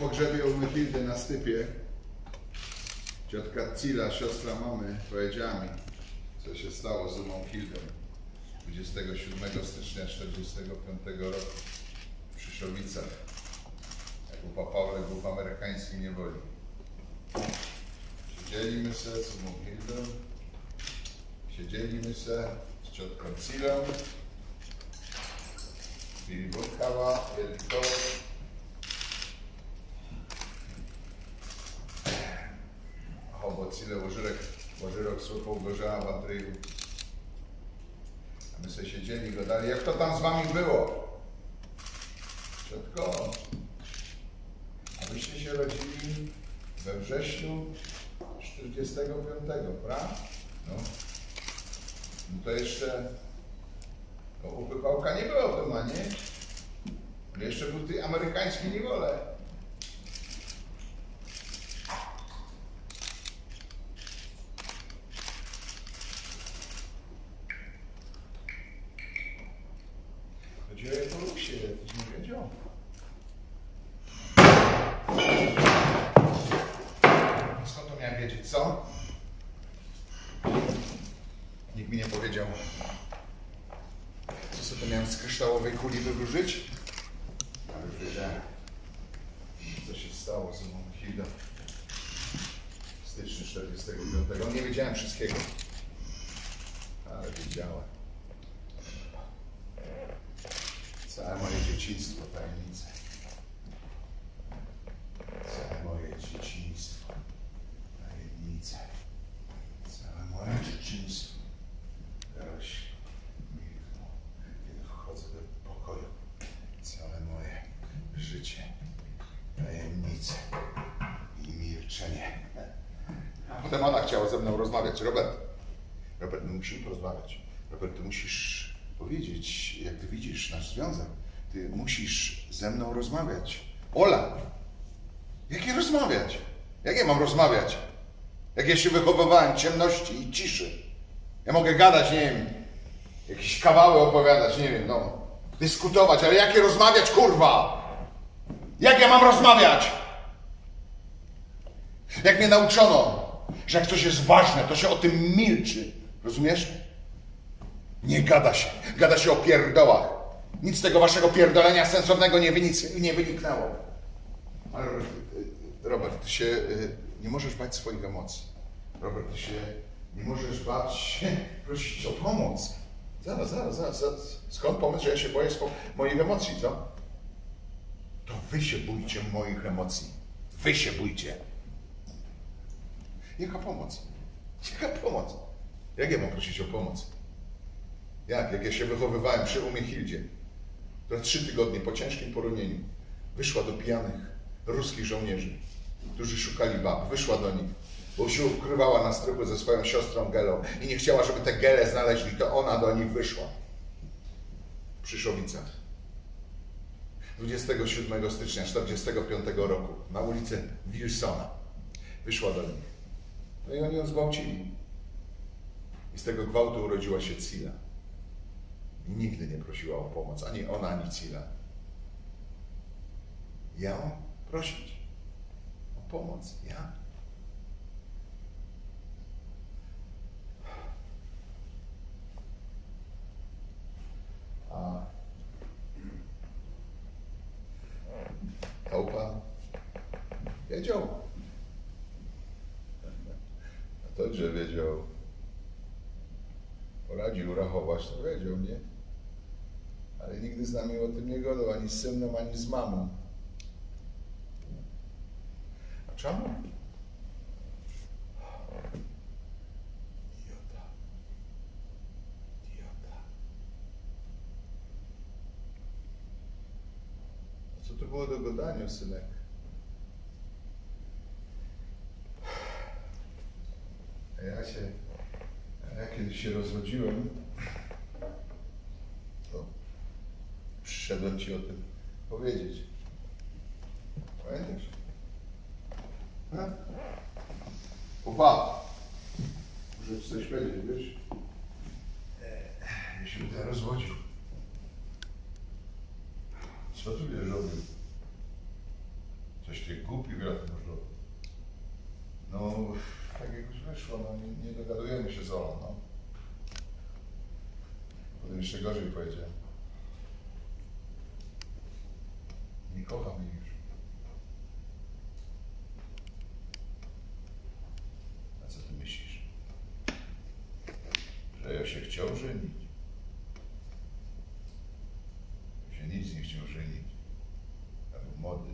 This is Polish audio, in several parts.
pogrzebie u Mychildy na stypie ciotka Cila, siostra mamy, powiedziała mi, co się stało z umą Hildą 27 stycznia 1945 roku w Przyszowicach, jak u Pawle był w amerykańskiej niewoli. Siedzieliśmy se z umą Hildą, siedzieliśmy se z ciotką Cilą, pili burkawa, jedli. Cile łożyrek, łożyrok słupał gorzała w. A my sobie siedzieli i jak to tam z wami było? Ciotko, a wyście się rodzili we wrześniu 45, prawda? No. no to jeszcze to upypałka nie było w Domanie. Jeszcze był ty amerykański niewolę. Gdzie to Rusie? Tyś nie wiedział. Skąd to miałem wiedzieć, co? Nikt mi nie powiedział. Co sobie miałem z kryształowej kuli wywróżyć? Ale wiedziałem. Co się stało z mą Hildą w styczniu 45. Nie wiedziałem wszystkiego. Ale wiedziałem. Całe moje dzieciństwo, tajemnice. Całe moje dzieciństwo, tajemnice. Całe moje dzieciństwo. Teraz milkną, kiedy wchodzę do pokoju. Całe moje życie, tajemnice i milczenie. A potem ona chciała ze mną rozmawiać. Robert, Robert, my musimy porozmawiać. Robert, ty musisz powiedzieć, jak ty widzisz nasz związek, ty musisz ze mną rozmawiać. Ola, jakie rozmawiać? Jak ja mam rozmawiać? Jak ja się wychowywałem ciemności i ciszy. Ja mogę gadać, nie wiem, jakieś kawały opowiadać, nie wiem, no, dyskutować, ale jakie rozmawiać, kurwa? Jak ja mam rozmawiać? Jak mnie nauczono, że jak coś jest ważne, to się o tym milczy. Rozumiesz? Nie gada się. Gada się o pierdołach. Nic z tego waszego pierdolenia sensownego nie, wynic, nie wyniknęło. Ale Robert, Robert, ty się y, nie możesz bać swoich emocji. Robert, ty się nie możesz bać prosić o pomoc. Zaraz, zaraz, zaraz, zaraz. Skąd pomysł, że ja się boję moich emocji, co? To wy się bójcie moich emocji. Wy się bójcie. Jaka pomoc? Jaka pomoc? Jak ja mam prosić o pomoc? Jak? Jak ja się wychowywałem przy umie Hildzie, która trzy tygodnie po ciężkim poronieniu wyszła do pijanych ruskich żołnierzy, którzy szukali bab. Wyszła do nich, bo się ukrywała na strychu ze swoją siostrą Gelą i nie chciała, żeby te Gele znaleźli, to ona do nich wyszła. W Przyszowicach. 27 stycznia 1945 roku na ulicy Wilsona. Wyszła do nich. No i oni ją zgwałcili. I z tego gwałtu urodziła się Cila. Nigdy nie prosiła o pomoc, ani ona, ani Cila. Ja prosić o pomoc. Ja? A Chałpa wiedział. Że wiedział, poradził rachować, to wiedział, nie? Ale nigdy z nami o tym nie gadał, ani z synem, ani z mamą. A czemu? Idiota. Idiota. A co to było do gadania, synek? Ja się, a ja kiedy się rozwodziłem, to przyszedłem ci o tym powiedzieć. Pamiętasz? Upa! Muszę ci coś powiedzieć, wiesz? Ja się tutaj rozwodził. Co tu wiesz robił? Coś ty głupi brat może. No, tak jak już wyszło, no nie, nie dogadujemy się z Olą, no. Potem jeszcze gorzej powiedziałem. Nie kocham jej już. A co ty myślisz? Że ja się chciał żenić. Się nic nie chciał żenić. Ja był młody.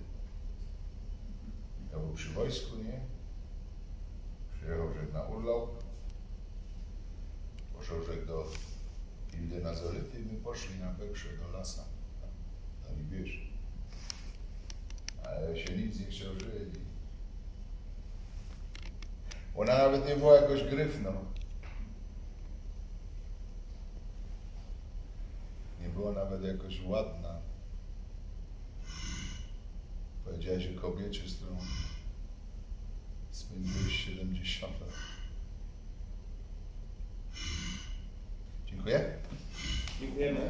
Ja był przy wojsku, nie? Przyjechał żeg na urlop. Poszedł żeg do Hildy Nazaryty i my poszli na Bekrze do lasa. No i. Ale się nic nie chciał żyć. Ona nawet nie była jakoś gryfną. Nie była nawet jakoś ładna. Powiedziałeś o kobiecie, z którą spędziłeś 70 lat. Dziękuję. Dziękujemy.